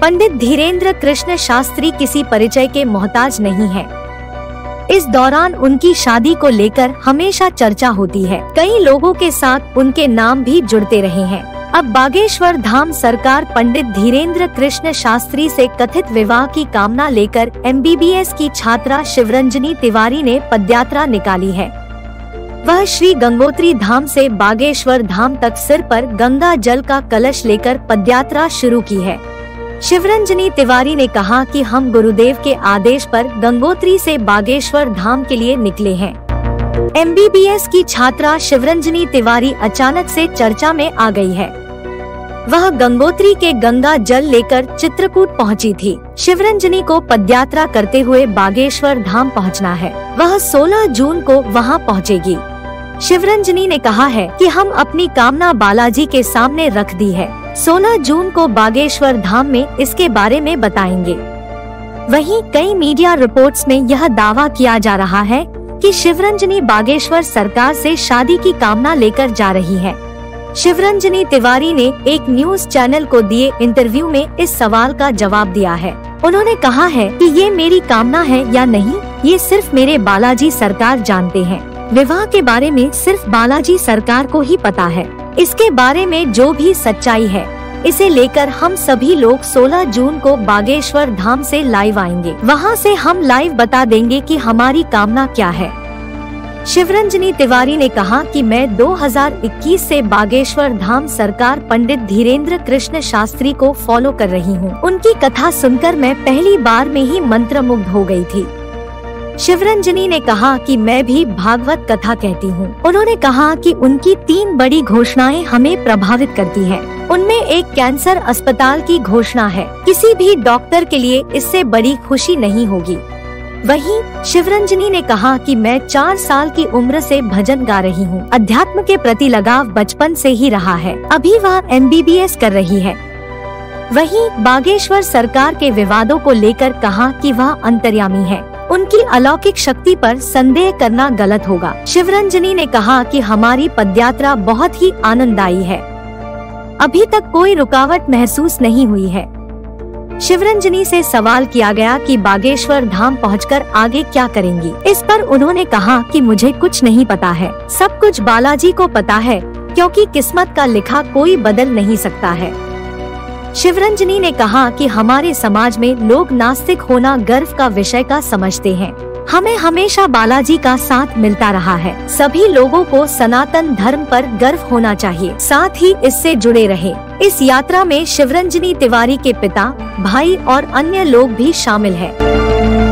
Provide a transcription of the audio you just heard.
पंडित धीरेन्द्र कृष्ण शास्त्री किसी परिचय के मोहताज नहीं है। इस दौरान उनकी शादी को लेकर हमेशा चर्चा होती है। कई लोगों के साथ उनके नाम भी जुड़ते रहे हैं। अब बागेश्वर धाम सरकार पंडित धीरेन्द्र कृष्ण शास्त्री से कथित विवाह की कामना लेकर एमबीबीएस की छात्रा शिवरंजनी तिवारी ने पदयात्रा निकाली है। वह श्री गंगोत्री धाम से बागेश्वर धाम तक सिर पर गंगा जल का कलश लेकर पदयात्रा शुरू की है। शिवरंजनी तिवारी ने कहा कि हम गुरुदेव के आदेश पर गंगोत्री से बागेश्वर धाम के लिए निकले हैं। एमबीबीएस की छात्रा शिवरंजनी तिवारी अचानक से चर्चा में आ गई है। वह गंगोत्री के गंगा जल लेकर चित्रकूट पहुँची थी। शिवरंजनी को पदयात्रा करते हुए बागेश्वर धाम पहुँचना है। वह 16 जून को वहाँ पहुंचेगी। शिवरंजनी ने कहा है कि हम अपनी कामना बालाजी के सामने रख दी है। 16 जून को बागेश्वर धाम में इसके बारे में बताएँगे। वहीं कई मीडिया रिपोर्ट्स में यह दावा किया जा रहा है कि शिवरंजनी बागेश्वर सरकार से शादी की कामना लेकर जा रही है। शिवरंजनी तिवारी ने एक न्यूज़ चैनल को दिए इंटरव्यू में इस सवाल का जवाब दिया है। उन्होंने कहा है कि ये मेरी कामना है या नहीं, ये सिर्फ़ मेरे बालाजी सरकार जानते हैं। विवाह के बारे में सिर्फ़ बालाजी सरकार को ही पता है। इसके बारे में जो भी सच्चाई है, इसे लेकर हम सभी लोग 16 जून को बागेश्वर धाम से लाइव आएँगे। वहाँ से हम लाइव बता देंगे कि हमारी कामना क्या है। शिवरंजनी तिवारी ने कहा कि मैं 2021 से बागेश्वर धाम सरकार पंडित धीरेन्द्र कृष्ण शास्त्री को फॉलो कर रही हूँ। उनकी कथा सुनकर मैं पहली बार में ही मंत्रमुग्ध हो गई थी। शिवरंजनी ने कहा कि मैं भी भागवत कथा कहती हूँ। उन्होंने कहा कि उनकी तीन बड़ी घोषणाएँ हमें प्रभावित करती हैं। उनमें एक कैंसर अस्पताल की घोषणा है। किसी भी डॉक्टर के लिए इससे बड़ी खुशी नहीं होगी। वहीं शिवरंजनी ने कहा कि मैं चार साल की उम्र से भजन गा रही हूँ। अध्यात्म के प्रति लगाव बचपन से ही रहा है। अभी वह एमबीबीएस कर रही है। वहीं बागेश्वर सरकार के विवादों को लेकर कहा कि वह अंतर्यामी है। उनकी अलौकिक शक्ति पर संदेह करना गलत होगा। शिवरंजनी ने कहा कि हमारी पदयात्रा बहुत ही आनंददायी है। अभी तक कोई रुकावट महसूस नहीं हुई है। शिवरंजनी से सवाल किया गया कि बागेश्वर धाम पहुंचकर आगे क्या करेंगी। इस पर उन्होंने कहा कि मुझे कुछ नहीं पता है। सब कुछ बालाजी को पता है, क्योंकि किस्मत का लिखा कोई बदल नहीं सकता है। शिवरंजनी ने कहा कि हमारे समाज में लोग नास्तिक होना गर्व का विषय का समझते हैं। हमें हमेशा बालाजी का साथ मिलता रहा है। सभी लोगों को सनातन धर्म पर गर्व होना चाहिए। साथ ही इससे जुड़े रहे। इस यात्रा में शिवरंजनी तिवारी के पिता, भाई और अन्य लोग भी शामिल हैं।